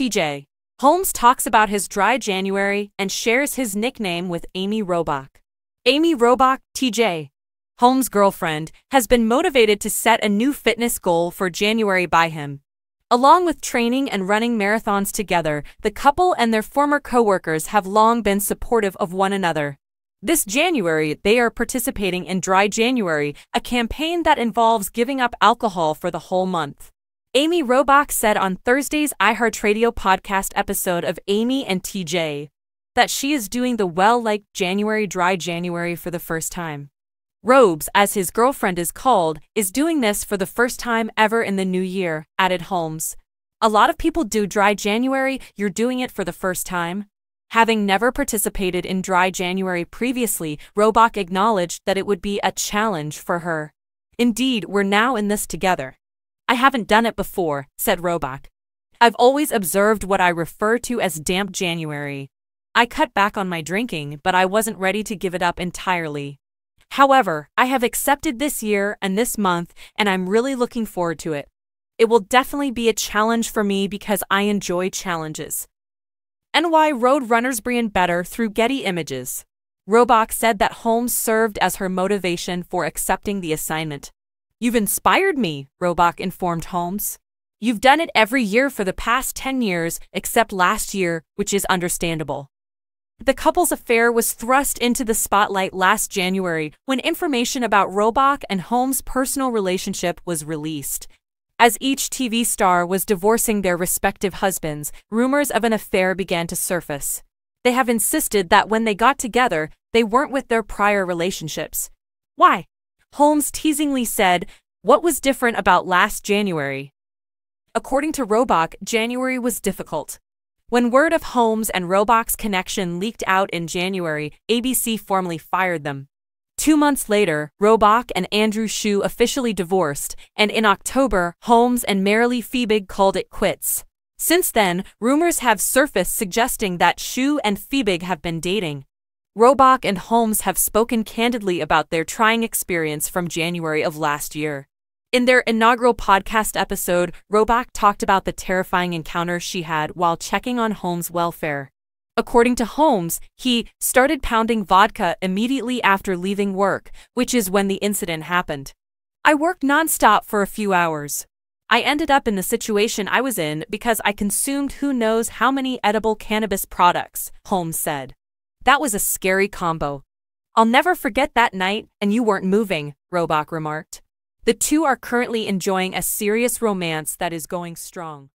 TJ. Holmes talks about his dry January and shares his nickname with Amy Robach. Amy Robach, TJ, Holmes' girlfriend, has been motivated to set a new fitness goal for January by him. Along with training and running marathons together, the couple and their former coworkers have long been supportive of one another. This January, they are participating in Dry January, a campaign that involves giving up alcohol for the whole month. Amy Robach said on Thursday's iHeartRadio podcast episode of Amy and TJ that she is doing the well like January Dry January for the first time. Robes, as his girlfriend is called, is doing this for the first time ever in the new year, added Holmes. A lot of people do dry January, you're doing it for the first time. Having never participated in dry January previously, Robach acknowledged that it would be a challenge for her. Indeed, we're now in this together. I haven't done it before, said Robach. I've always observed what I refer to as damp January. I cut back on my drinking, but I wasn't ready to give it up entirely. However, I have accepted this year and this month, and I'm really looking forward to it. It will definitely be a challenge for me because I enjoy challenges. NY Road Runners Bryan Bedder through Getty Images. Robach said that Holmes served as her motivation for accepting the assignment. You've inspired me, Robach informed Holmes. You've done it every year for the past 10 years, except last year, which is understandable. The couple's affair was thrust into the spotlight last January when information about Robach and Holmes' personal relationship was released. As each TV star was divorcing their respective husbands, rumors of an affair began to surface. They have insisted that when they got together, they weren't with their prior relationships. Why? Holmes teasingly said, What was different about last January? According to Robach, January was difficult. When word of Holmes and Robach's connection leaked out in January, ABC formally fired them. Two months later, Robach and Andrew Shue officially divorced, and in October, Holmes and Marilee Fiebig called it quits. Since then, rumors have surfaced suggesting that Shue and Fiebig have been dating. Robach and Holmes have spoken candidly about their trying experience from January of last year. In their inaugural podcast episode, Robach talked about the terrifying encounter she had while checking on Holmes' welfare. According to Holmes, he started pounding vodka immediately after leaving work, which is when the incident happened. I worked nonstop for a few hours. I ended up in the situation I was in because I consumed who knows how many edible cannabis products, Holmes said. That was a scary combo. I'll never forget that night, and you weren't moving, Robach remarked. The two are currently enjoying a serious romance that is going strong.